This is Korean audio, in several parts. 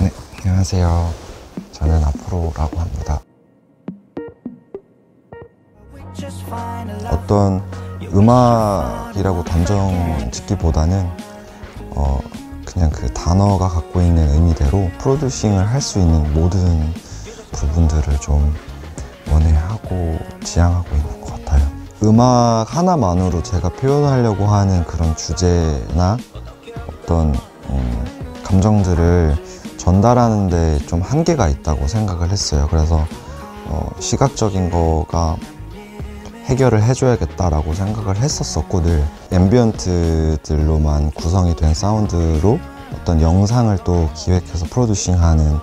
네, 안녕하세요. 저는 앞으로라고 합니다. 어떤 음악이라고 단정 짓기보다는 어, 그냥 그 단어가 갖고 있는 의미대로 프로듀싱을 할 수 있는 모든 부분들을 좀 원해하고 지향하고 있는 것 같아요. 음악 하나만으로 제가 표현하려고 하는 그런 주제나 어떤 음, 감정들을 전달하는 데 좀 한계가 있다고 생각을 했어요. 그래서 어, 시각적인 거가 해결을 해줘야겠다라고 생각을 했었었고 늘 ambient들로만 구성이 된 사운드로 어떤 영상을 또 기획해서 프로듀싱하는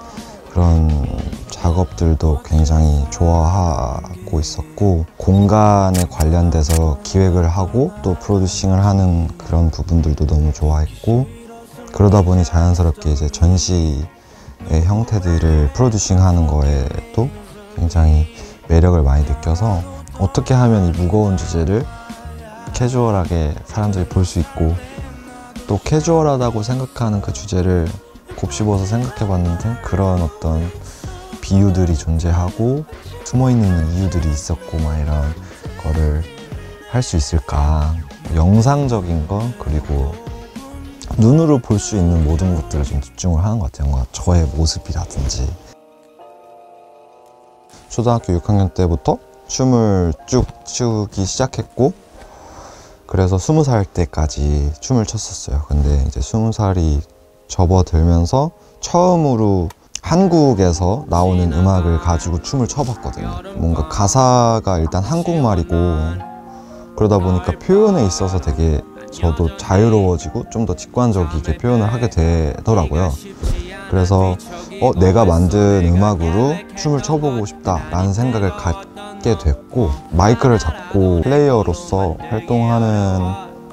그런 작업들도 굉장히 좋아하고 있었고 공간에 관련돼서 기획을 하고 또 프로듀싱을 하는 그런 부분들도 너무 좋아했고 그러다 보니 자연스럽게 이제 전시의 형태들을 프로듀싱하는 거에도 굉장히 매력을 많이 느껴서 어떻게 하면 이 무거운 주제를 캐주얼하게 사람들이 볼 수 있고 또 캐주얼하다고 생각하는 그 주제를 곱씹어서 생각해 봤는데 그런 어떤 비유들이 존재하고 숨어 있는 이유들이 있었고 막 이런 거를 할 수 있을까. 영상적인 거 그리고 눈으로 볼 수 있는 모든 것들을 좀 집중을 하는 것 같아요. 뭔가 저의 모습이라든지. 초등학교 6학년 때부터 춤을 쭉 추기 시작했고 그래서 스무 살 때까지 춤을 췄었어요. 근데 이제 스무 살이 접어들면서 처음으로 한국에서 나오는 음악을 가지고 춤을 춰봤거든요. 뭔가 가사가 일단 한국말이고 그러다 보니까 표현에 있어서 되게 저도 자유로워지고 좀 더 직관적이게 표현을 하게 되더라고요. 그래서 어, 내가 만든 음악으로 춤을 춰보고 싶다라는 생각을 갖 게 됐고 마이크를 잡고 플레이어로서 활동하는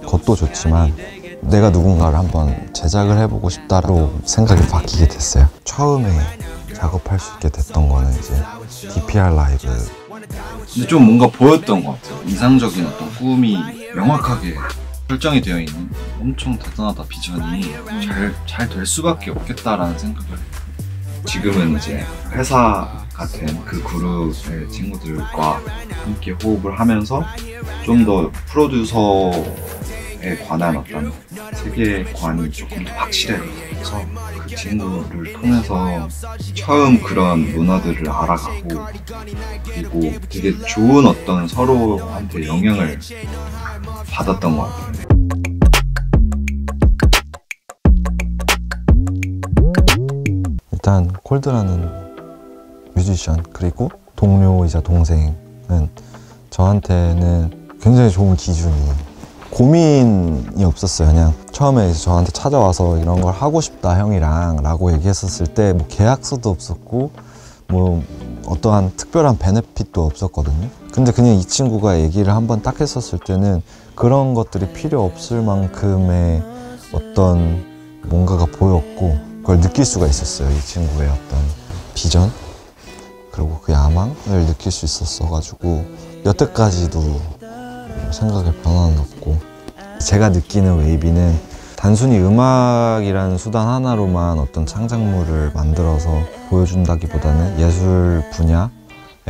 것도 좋지만 내가 누군가를 한번 제작을 해보고 싶다로 생각이 바뀌게 됐어요. 처음에 작업할 수 있게 됐던 거는 이제 DPR 라이브 근데 좀 뭔가 보였던 것 같아요. 이상적인 어떤 꿈이 명확하게 설정이 되어 있는 엄청 대단하다 비전이 잘 잘 될 수밖에 없겠다라는 생각을. 지금은 이제 회사 같은 그 그룹의 친구들과 함께 호흡을 하면서 좀 더 프로듀서에 관한 어떤 세계관이 조금 더 확실해져서 그 친구를 통해서 처음 그런 문화들을 알아가고 그리고 되게 좋은 어떤 서로한테 영향을 받았던 것 같아요. 일단 콜드라는 뮤지션 그리고 동료이자 동생은 저한테는 굉장히 좋은 기준이 고민이 없었어요. 그냥 처음에 저한테 찾아와서 이런 걸 하고 싶다 형이랑 라고 얘기했었을 때 뭐 계약서도 없었고 뭐 어떠한 특별한 베네핏도 없었거든요. 근데 그냥 이 친구가 얘기를 한번 딱 했었을 때는 그런 것들이 필요 없을 만큼의 어떤 뭔가가 보였고 그걸 느낄 수가 있었어요 이 친구의 어떤 비전 그리고 그 야망을 느낄 수 있었어가지고 여태까지도 생각에 변화는 없고 제가 느끼는 웨이비는 단순히 음악이라는 수단 하나로만 어떤 창작물을 만들어서 보여준다기보다는 예술 분야의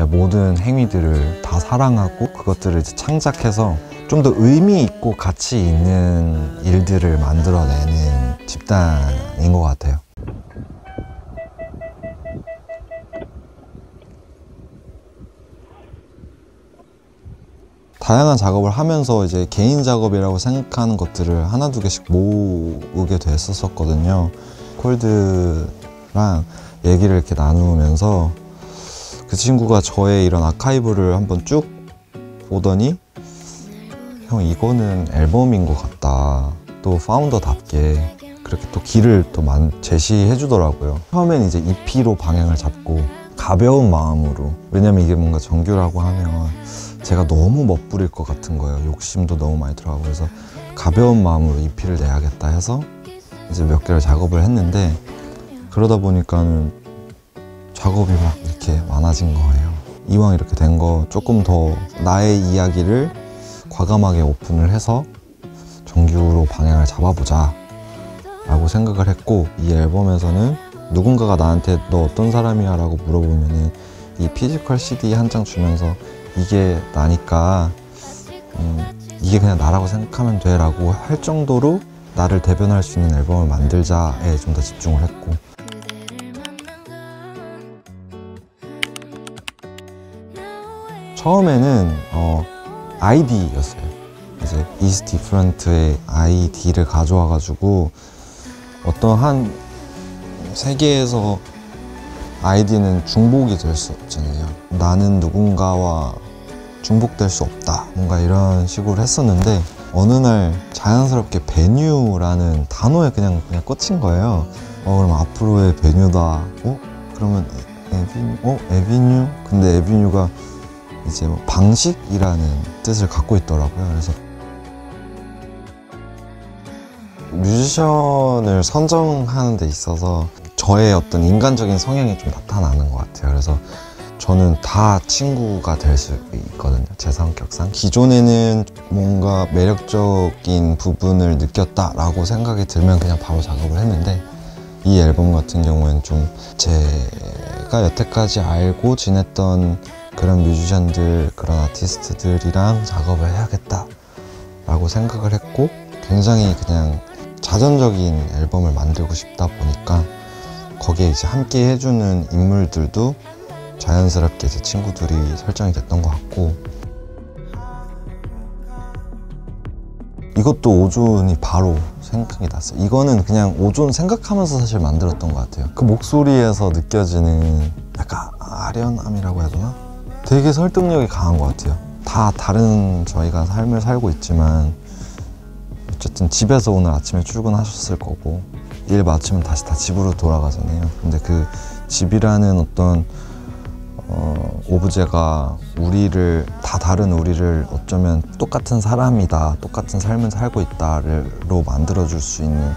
모든 행위들을 다 사랑하고 그것들을 창작해서 좀 더 의미 있고 가치 있는 일들을 만들어내는 집단인 것 같아요. 다양한 작업을 하면서 이제 개인 작업이라고 생각하는 것들을 하나 두 개씩 모으게 됐었거든요. 콜드랑 얘기를 이렇게 나누면서 그 친구가 저의 이런 아카이브를 한번 쭉 보더니 형 이거는 앨범인 것 같다. 또 파운더답게 그렇게 또 길을 또 만- 제시해 주더라고요. 처음엔 이제 EP로 방향을 잡고 가벼운 마음으로 왜냐면 이게 뭔가 정규라고 하면 제가 너무 멋부릴 것 같은 거예요. 욕심도 너무 많이 들어가고 그래서 가벼운 마음으로 EP를 내야겠다 해서 이제 몇 개를 작업을 했는데 그러다 보니까는 작업이 막 이렇게 많아진 거예요. 이왕 이렇게 된 거 조금 더 나의 이야기를 과감하게 오픈을 해서 정규로 방향을 잡아보자 라고 생각을 했고 이 앨범에서는 누군가가 나한테 너 어떤 사람이야 라고 물어보면은 이 physical CD 한 장 주면서 이게 나니까 음, 이게 그냥 나라고 생각하면 돼 라고 할 정도로 나를 대변할 수 있는 앨범을 만들자에 좀 더 집중을 했고 처음에는 어, ID였어요. 이제 is different의 ID를 가져와가지고 어떤 한 세계에서 아이디는 중복이 될 수 없잖아요. 나는 누군가와 중복될 수 없다. 뭔가 이런 식으로 했었는데 어느 날 자연스럽게 베뉴라는 단어에 그냥 그냥 꽂힌 거예요. 어 그럼 앞으로의 베뉴다. 어 그러면 에비뉴? 어 에비뉴? 근데 에비뉴가 이제 뭐 방식이라는 뜻을 갖고 있더라고요. 그래서 뮤지션을 선정하는 데 있어서 저의 어떤 인간적인 성향이 좀 나타나는 것 같아요. 그래서 저는 다 친구가 될 수 있거든요. 제 성격상. 기존에는 뭔가 매력적인 부분을 느꼈다라고 생각이 들면 그냥 바로 작업을 했는데 이 앨범 같은 경우에는 좀 제가 여태까지 알고 지냈던 그런 뮤지션들, 그런 아티스트들이랑 작업을 해야겠다라고 생각을 했고 굉장히 그냥 자전적인 앨범을 만들고 싶다 보니까 거기에 이제 함께 해주는 인물들도 자연스럽게 제 친구들이 설정이 됐던 것 같고 이것도 오존이 바로 생각이 났어요. 이거는 그냥 오존 생각하면서 사실 만들었던 것 같아요. 그 목소리에서 느껴지는 약간 아련함이라고 해야 되나? 되게 설득력이 강한 것 같아요. 다 다른 저희가 삶을 살고 있지만 어쨌든 집에서 오늘 아침에 출근하셨을 거고 일 마치면 다시 다 집으로 돌아가잖아요. 근데 그 집이라는 어떤 어, 오브제가 우리를 다 다른 우리를 어쩌면 똑같은 사람이다, 똑같은 삶을 살고 있다로 만들어줄 수 있는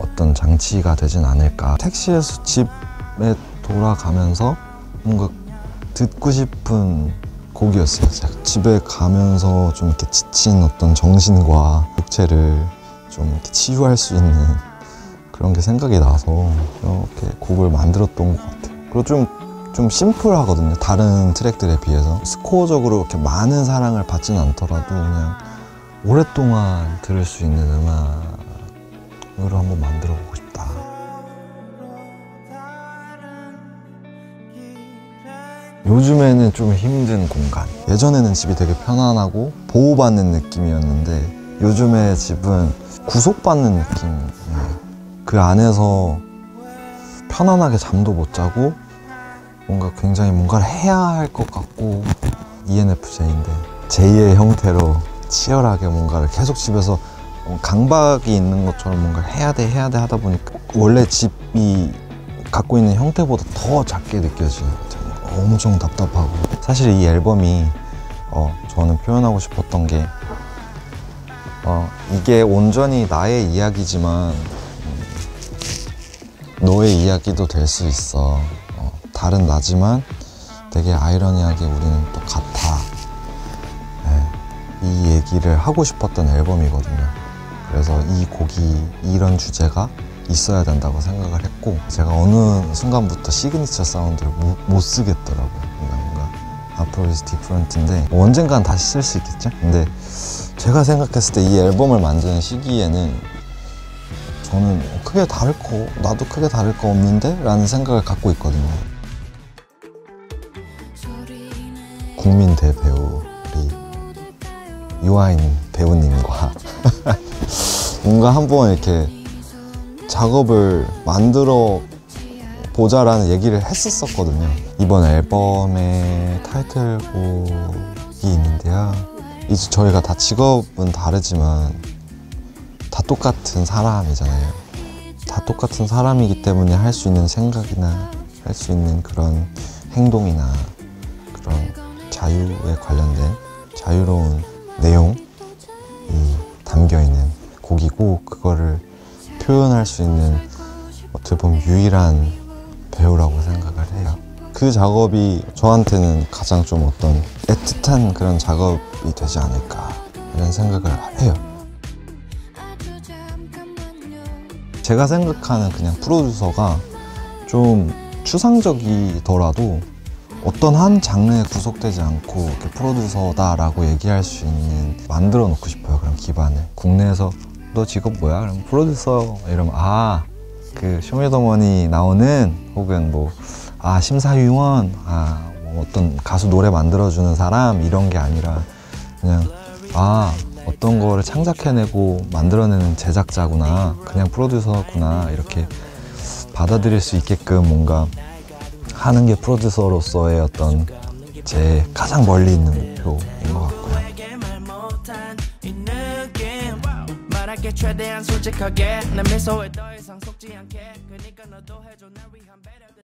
어떤 장치가 되진 않을까. 택시에서 집에 돌아가면서 뭔가 듣고 싶은 곡이었어요. 제가 집에 가면서 좀 이렇게 지친 어떤 정신과 육체를 좀 이렇게 치유할 수 있는 그런 게 생각이 나서 이렇게 곡을 만들었던 것 같아요. 그리고 좀, 좀 심플하거든요. 다른 트랙들에 비해서. 스코어적으로 이렇게 많은 사랑을 받진 않더라도 그냥 오랫동안 들을 수 있는 음악으로 한번 만들어 보고 싶다. 요즘에는 좀 힘든 공간. 예전에는 집이 되게 편안하고 보호받는 느낌이었는데 요즘의 집은 구속받는 느낌이에요. 그 안에서 편안하게 잠도 못 자고 뭔가 굉장히 뭔가를 해야 할 것 같고 ENFJ인데 제2의 형태로 치열하게 뭔가를 계속 집에서 강박이 있는 것처럼 뭔가를 해야 돼 해야 돼 하다 보니까 원래 집이 갖고 있는 형태보다 더 작게 거잖아요. 엄청 답답하고 사실 이 앨범이 어, 저는 표현하고 싶었던 게 어, 이게 온전히 나의 이야기지만 음, 너의 이야기도 될 수 있어. 어, 다른 나지만 되게 아이러니하게 우리는 또 같아. 네, 이 얘기를 하고 싶었던 앨범이거든요. 그래서 이 곡이 이런 주제가 있어야 된다고 생각을 했고 제가 어느 순간부터 signature sound를 못, 못 쓰겠더라고요. 뭔가, 뭔가 앞으로 is different인데 뭐 언젠간 다시 쓸 수 있겠죠? 근데 제가 생각했을 때 이 앨범을 만드는 시기에는 저는 크게 다를 거 나도 크게 다를 거 없는데? 라는 생각을 갖고 있거든요. 국민 대배우 우리 유아인 배우님과 뭔가 한번 이렇게 작업을 만들어 보자라는 얘기를 했었었거든요. 이번 앨범의 타이틀곡이 있는데요. 이제 저희가 다 직업은 다르지만 다 똑같은 사람이잖아요. 다 똑같은 사람이기 때문에 할 수 있는 생각이나 할 수 있는 그런 행동이나 그런 자유에 관련된 자유로운 내용이 담겨 있는 곡이고 그거를 표현할 수 있는 어떻게 보면 유일한 배우라고 생각을 해요. 그 작업이 저한테는 가장 좀 어떤 애틋한 그런 작업이 되지 않을까 이런 생각을 해요. 제가 생각하는 그냥 프로듀서가 좀 추상적이더라도 어떤 한 장르에 구속되지 않고 이렇게 프로듀서다라고 얘기할 수 있는 만들어 놓고 싶어요 그런 기반을 국내에서 너 직업 뭐야? 그럼 프로듀서 이러면 아 그 쇼미더머니 나오는 혹은 뭐 아 심사위원 아 뭐 어떤 가수 노래 만들어주는 사람 이런 게 아니라 그냥 아 어떤 거를 창작해내고 만들어내는 제작자구나 그냥 프로듀서구나 이렇게 받아들일 수 있게끔 뭔가 하는 게 프로듀서로서의 어떤 제 가장 멀리 있는 목표인 것 같고요. 최대한 솔직하게. 내 미소에 더 이상 속지 않게. 그니까 너도 해줘 날 배려